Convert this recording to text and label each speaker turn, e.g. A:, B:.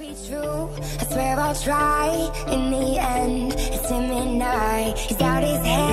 A: be true. I swear I'll try. In the end, it's him and I. He's out his head.